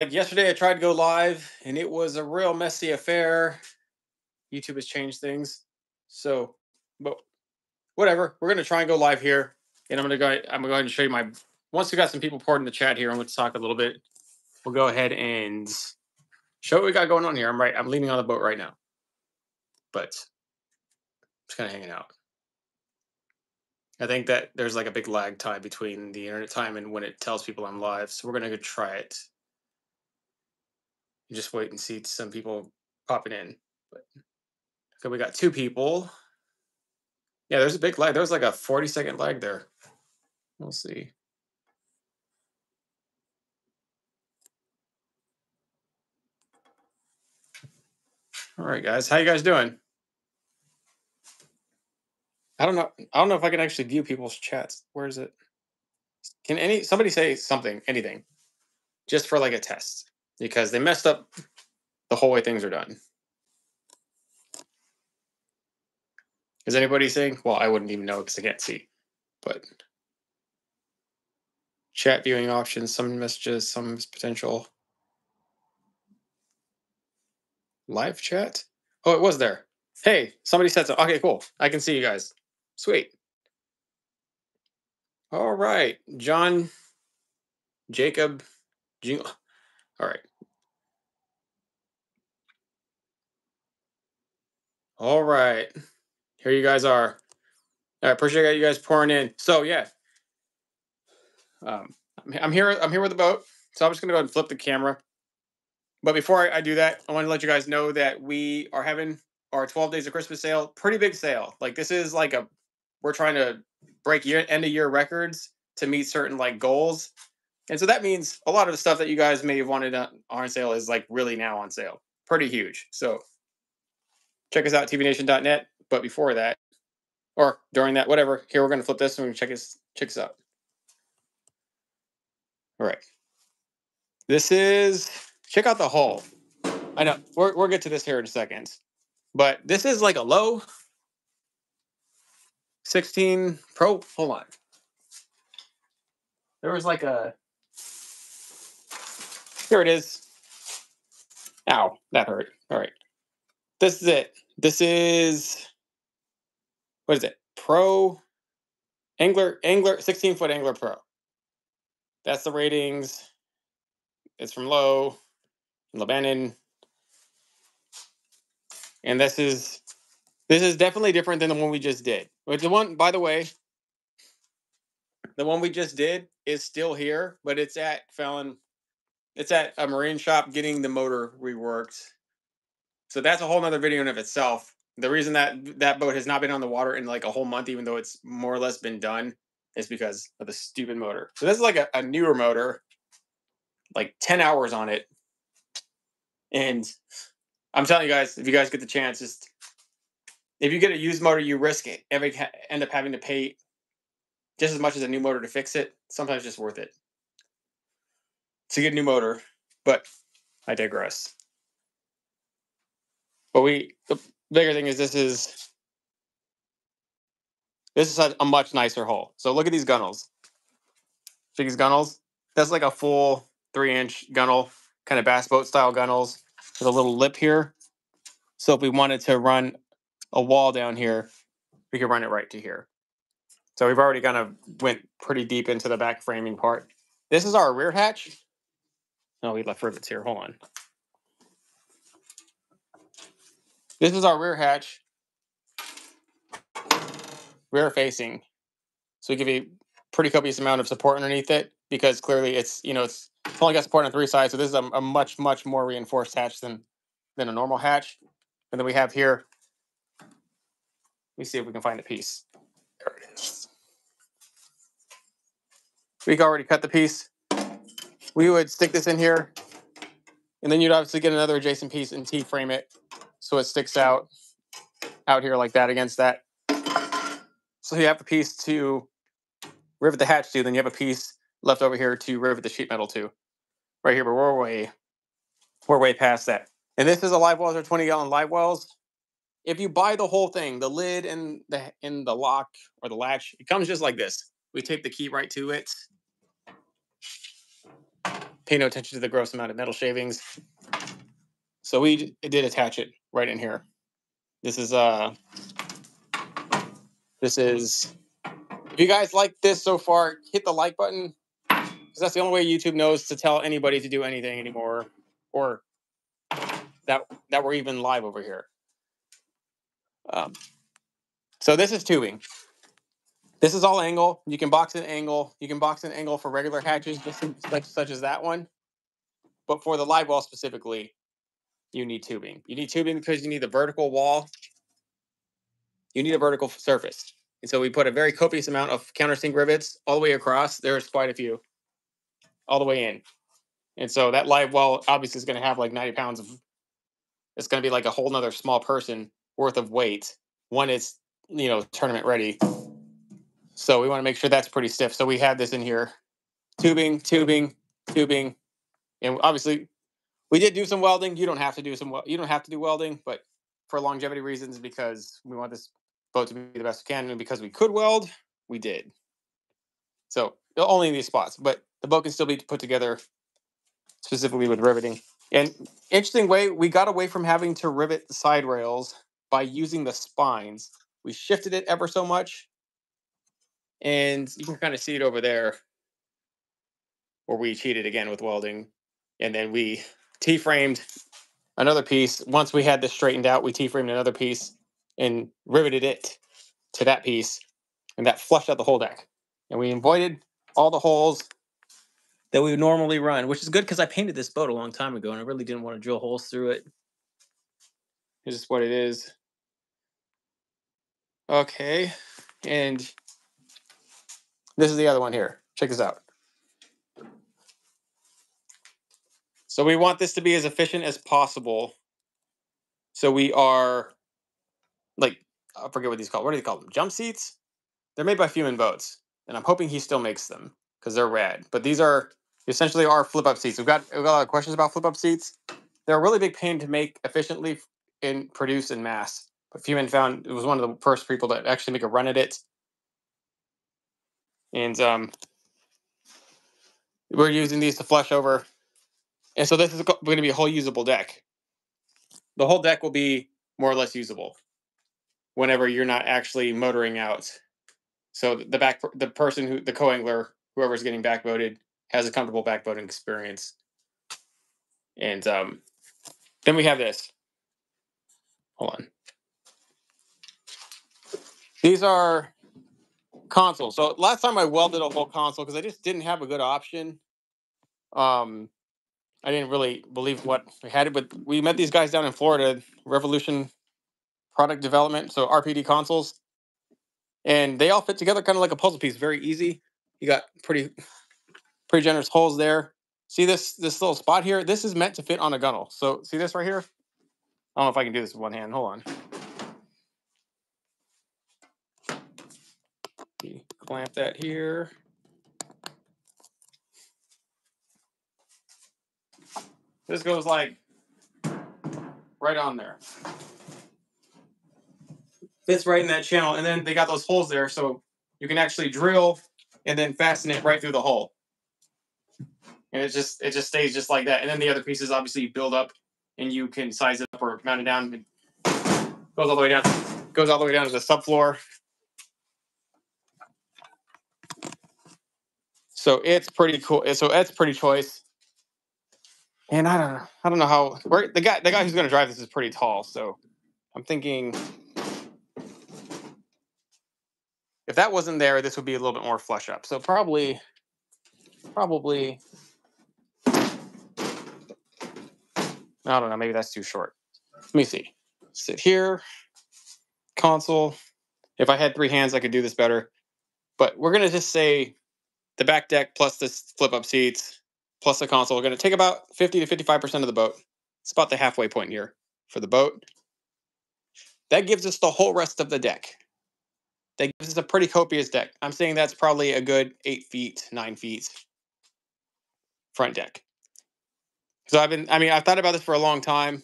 like yesterday I tried to go live and it was a real messy affair. YouTube has changed things. So, but whatever. We're gonna try and go live here. And I'm gonna go I'm gonna go ahead and show you my once we got some people poured in the chat here, I'm gonna talk a little bit. We'll go ahead and show what we got going on here. I'm right, I'm leaning on the boat right now. But just kind of hanging out. I think that there's like a big lag time between the internet time and when it tells people I'm live. So we're gonna go try it. Just wait and see some people popping in. But okay, we got two people. Yeah, there's a big lag. There was like a 40 second lag there. We'll see. All right, guys. How you guys doing? I don't know. I don't know if I can actually view people's chats. Where is it? Can any somebody say something, anything, just for like a test? Because they messed up the whole way things are done. Is anybody saying? Well, I wouldn't even know because I can't see. But chat viewing options, some messages, some potential live chat. Oh, it was there. Hey, somebody said so. Okay, cool. I can see you guys. Sweet. All right, John, Jacob, Jingle. All right. All right. Here you guys are. I appreciate you guys pouring in. So yeah, um, I'm here. I'm here with the boat. So I'm just gonna go ahead and flip the camera. But before I, I do that, I want to let you guys know that we are having our 12 days of Christmas sale. Pretty big sale. Like this is like a we're trying to break year end of year records to meet certain like goals. And so that means a lot of the stuff that you guys may have wanted on sale is like really now on sale. Pretty huge. So check us out, tbnation.net. But before that, or during that, whatever, here we're going to flip this and we're going to check this, check this out. All right. This is, check out the hull. I know, we're, we'll get to this here in a second. But this is like a Lowe 16 Pro. Hold on. There was like a. Here it is. Ow, that hurt. All right. This is it. This is. What is it? Pro. Angler, Angler, 16 foot Angler Pro. That's the ratings. It's from Lowe, Lebanon. And this is this is definitely different than the one we just did. Which the one, by the way, the one we just did is still here, but it's at Fallon. It's at a marine shop getting the motor reworked. So that's a whole nother video in of itself. The reason that that boat has not been on the water in like a whole month, even though it's more or less been done, is because of the stupid motor. So this is like a, a newer motor, like 10 hours on it. And I'm telling you guys, if you guys get the chance, just if you get a used motor, you risk it. Every end up having to pay just as much as a new motor to fix it. Sometimes just worth it to get a new motor. But I digress. But we the bigger thing is this is this is a, much nicer hole. So look at these gunnels. See these gunnels? That's like a full three inch gunnel, kind of bass boat style gunnels with a little lip here. So if we wanted to run a wall down here, we could run it right to here. So we've already kind of went pretty deep into the back framing part. This is our rear hatch. Oh, we left rivets here. Hold on. This is our rear hatch. Rear facing. So we give you pretty copious amount of support underneath it because clearly it's, you know, it's, it's only got support on three sides. So this is a, a much, much more reinforced hatch than, than a normal hatch. And then we have here let me see if we can find a piece. There it is. We already cut the piece. We would stick this in here, and then you'd obviously get another adjacent piece and T-frame it so it sticks out out here like that against that. So you have a piece to rivet the hatch to, then you have a piece left over here to rivet the sheet metal to. Right here, but we're way, we're way past that. And this is a live wells or 20 gallon live wells if you buy the whole thing, the lid and the in the lock or the latch, it comes just like this. We tape the key right to it. pay no attention to the gross amount of metal shavings. So we did attach it right in here. This is uh this is if you guys like this so far, hit the like button. Because that's the only way YouTube knows to tell anybody to do anything anymore. Or that that we're even live over here. Um, so this is tubing. This is all angle. You can box an angle. You can box an angle for regular hatches, just such, such as that one. But for the live wall specifically, you need tubing. You need tubing because you need the vertical wall. You need a vertical surface. And so we put a very copious amount of countersink rivets all the way across. There's quite a few all the way in. And so that live wall obviously is going to have like 90 pounds of, it's going to be like a whole nother small person worth of weight when it's, you know, tournament ready. So we want to make sure that's pretty stiff. So we have this in here tubing, tubing, tubing. And obviously we did do some welding. You don't have to do some, you don't have to do welding, but for longevity reasons, because we want this boat to be the best we can, and because we could weld, we did. So only in these spots, but the boat can still be put together specifically with riveting. And interesting way, we got away from having to rivet the side rails by using the spines. We shifted it ever so much, and you can kind of see it over there, where we cheated again with welding, and then we T-framed another piece. Once we had this straightened out, we T-framed another piece and riveted it to that piece, and that flushed out the whole deck. And we avoided all the holes that we would normally run, which is good because I painted this boat a long time ago and I really didn't want to drill holes through it. This just what it is. Okay, and this is the other one here. Check this out. So we want this to be as efficient as possible. So we are like I forget what these called. What do they call them? Jump seats. They're made by Fumin Boats, and I'm hoping he still makes them because they're rad. But these are essentially our flip up seats. We've got we've got a lot of questions about flip up seats. They're a really big pain to make efficiently and produce in mass. But Fumin found it was one of the first people to actually make a run at it. And um, we're using these to flush over. And so this is going to be a whole usable deck. The whole deck will be more or less usable whenever you're not actually motoring out. So the back, the person who, the co-angler, whoever's getting backboated, has a comfortable backboating experience. And um, then we have this. Hold on. These are consoles. So last time I welded a whole console because I just didn't have a good option. Um, I didn't really believe what we had, it, but we met these guys down in Florida, Revolution Product Development, so RPD consoles, and they all fit together kind of like a puzzle piece, very easy. You got pretty, pretty generous holes there. See this this little spot here? This is meant to fit on a gunnel. So see this right here? I don't know if I can do this with one hand. Hold on. Clamp that here. This goes like right on there. Fits right in that channel. And then they got those holes there so you can actually drill and then fasten it right through the hole. And it just it just stays just like that. And then the other pieces obviously build up and you can size it up or mount it down. It goes all the way down goes all the way down to the subfloor. So it's pretty cool. So it's pretty choice. And I don't know. I don't know how where the guy the guy who's gonna drive this is pretty tall, so I'm thinking if that wasn't there, this would be a little bit more flush up. So probably probably I don't know, maybe that's too short. Let me see. Sit here, console. If I had three hands, I could do this better. But we're gonna just say the back deck plus this flip up seats plus the console are going to take about 50 to 55% of the boat. It's about the halfway point here for the boat. That gives us the whole rest of the deck. That gives us a pretty copious deck. I'm saying that's probably a good eight feet, nine feet front deck. So I've been, I mean, I've thought about this for a long time.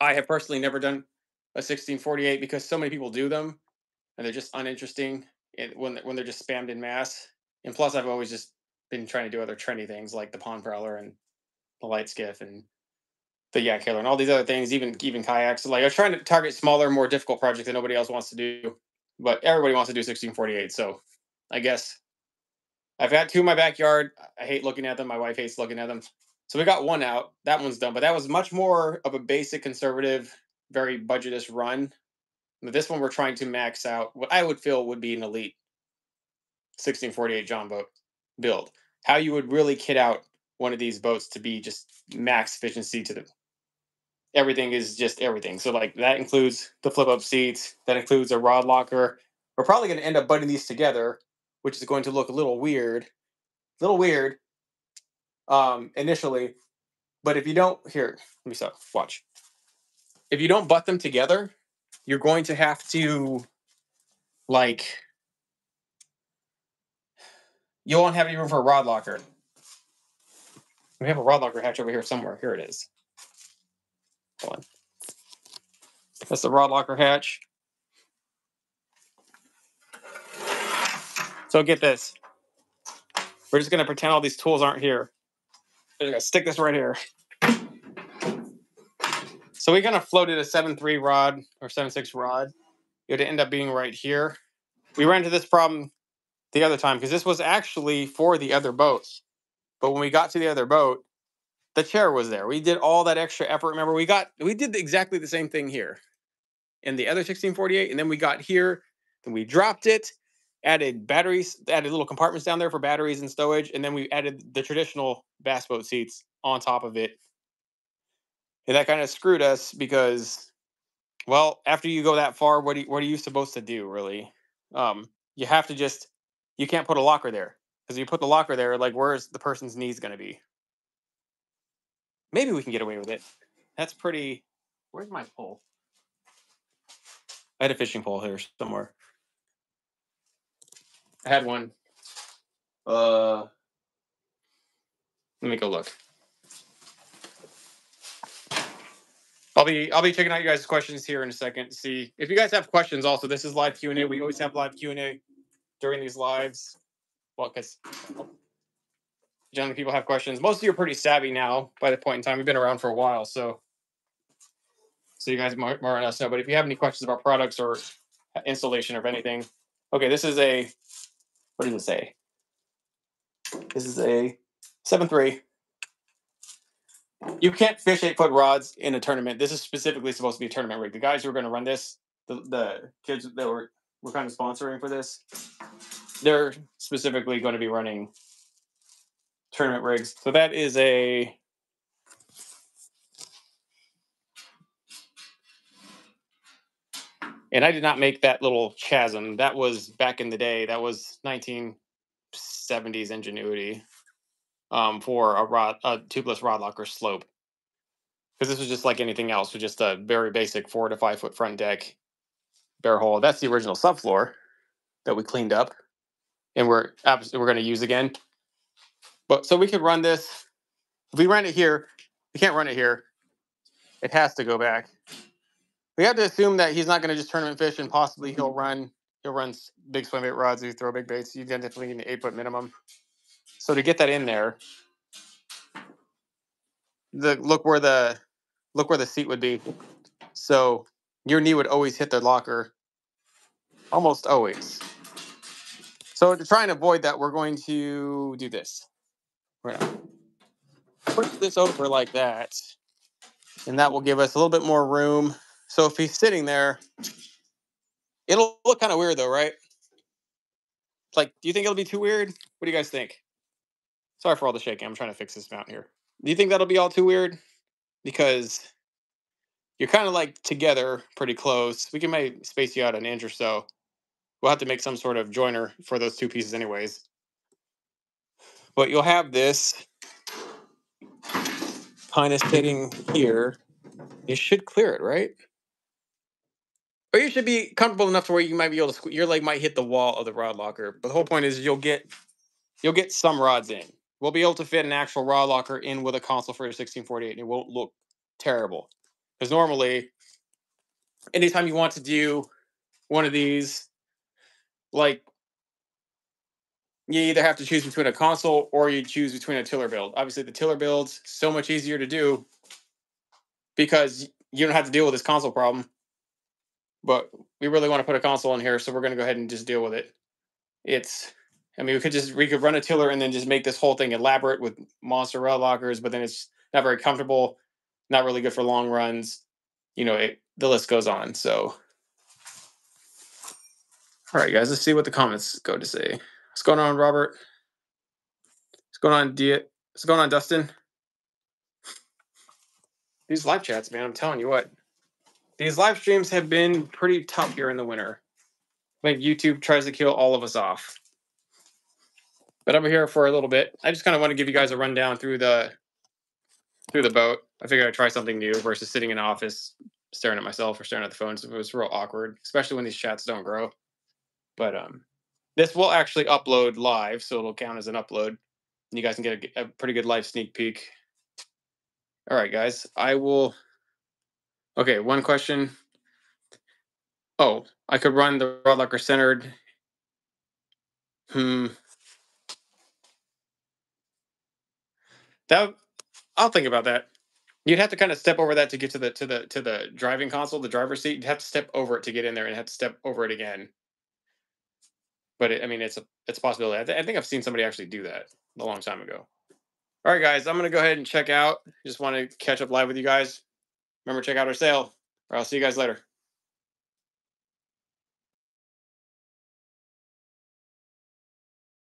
I have personally never done a 1648 because so many people do them and they're just uninteresting when, when they're just spammed in mass. And plus, I've always just been trying to do other trendy things like the pond prowler and the light skiff and the yak killer and all these other things, even even kayaks. Like I was trying to target smaller, more difficult projects that nobody else wants to do, but everybody wants to do 1648. So I guess I've got two in my backyard. I hate looking at them. My wife hates looking at them. So we got one out. That one's done, but that was much more of a basic conservative, very budgetist run. But this one we're trying to max out what I would feel would be an elite 1648 John boat build. How you would really kit out one of these boats to be just max efficiency to the everything is just everything. So like that includes the flip up seats, that includes a rod locker. We're probably going to end up butting these together, which is going to look a little weird, a little weird um, initially. But if you don't, here, let me stop. Watch. If you don't butt them together, you're going to have to like you won't have any room for a rod locker. We have a rod locker hatch over here somewhere. Here it is. Hold on. That's the rod locker hatch. So get this. We're just gonna pretend all these tools aren't here. We're gonna stick this right here. So we kind of floated a 7.3 rod or 7.6 rod. It would end up being right here. We ran into this problem the other time because this was actually for the other boats. But when we got to the other boat, the chair was there. We did all that extra effort. Remember, we got we did exactly the same thing here in the other 1648, and then we got here, and we dropped it, added batteries, added little compartments down there for batteries and stowage, and then we added the traditional bass boat seats on top of it. And that kind of screwed us because, well, after you go that far, what are you, what are you supposed to do really? Um, you have to just you can't put a locker there because you put the locker there, like where's the person's knees going to be? Maybe we can get away with it. That's pretty. Where's my pole? I had a fishing pole here somewhere. I had one. Uh, let me go look. I'll be I'll be checking out you guys' questions here in a second. See if you guys have questions. Also, this is live Q and A. We always have live Q and A during these lives. Well, because generally people have questions. Most of you are pretty savvy now by the point in time. We've been around for a while, so so you guys more, more on us know. But if you have any questions about products or installation or anything, okay, this is a what does it say? This is a seven three. You can't fish eight foot rods in a tournament. This is specifically supposed to be a tournament rig. The guys who are going to run this, the, the kids that were we're kind of sponsoring for this, they're specifically going to be running tournament rigs. So that is a and I did not make that little chasm. That was back in the day. That was 1970s ingenuity um, for a rod, a tubeless rod locker slope. Because this was just like anything else, with just a very basic four to five foot front deck, bare hole. That's the original subfloor that we cleaned up, and we're we're going to use again. But so we could run this. If we run it here, we can't run it here. It has to go back. We have to assume that he's not going to just tournament fish, and possibly he'll run. He'll run big swim bait rods. You throw big baits. You definitely need an eight foot minimum. So to get that in there, the look where the look where the seat would be. So your knee would always hit the locker, almost always. So to try and avoid that, we're going to do this. We're gonna push this over like that, and that will give us a little bit more room. So if he's sitting there, it'll look kind of weird though, right? Like, do you think it'll be too weird? What do you guys think? Sorry for all the shaking. I'm trying to fix this mount here. Do you think that'll be all too weird? Because you're kind of like together pretty close. We can maybe space you out an inch or so. We'll have to make some sort of joiner for those two pieces anyways. But you'll have this kind of sitting here. You should clear it, right? Or you should be comfortable enough to where you might be able to, your leg might hit the wall of the rod locker. But the whole point is you'll get, you'll get some rods in. We'll be able to fit an actual rod locker in with a console for a 1648 and it won't look terrible. Because normally, anytime you want to do one of these, like you either have to choose between a console or you choose between a tiller build. Obviously, the tiller build's so much easier to do because you don't have to deal with this console problem. But we really want to put a console in here, so we're going to go ahead and just deal with it. It's, I mean, we could just we could run a tiller and then just make this whole thing elaborate with monster rail lockers, but then it's not very comfortable, not really good for long runs. You know, it, the list goes on. So, all right, guys, let's see what the comments go to say. What's going on, Robert? What's going on, D? What's going on, Dustin? These live chats, man, I'm telling you what. These live streams have been pretty tough here in the winter. Like YouTube tries to kill all of us off. But I'm here for a little bit. I just kind of want to give you guys a rundown through the through the boat. I figured I'd try something new versus sitting in office staring at myself or staring at the phone. So it was real awkward, especially when these chats don't grow. But um this will actually upload live, so it'll count as an upload. And you guys can get a, a pretty good live sneak peek. All right, guys, I will. Okay, one question. Oh, I could run the rod locker centered. Hmm. That I'll think about that. You'd have to kind of step over that to get to the to the to the driving console, the driver's seat. You'd have to step over it to get in there, and have to step over it again but it, I mean, it's a it's a possibility. I, th- I, think I've seen somebody actually do that a long time ago. All right, guys, I'm gonna go ahead and check out. Just want to catch up live with you guys. Remember, check out our sale, or I'll see you guys later.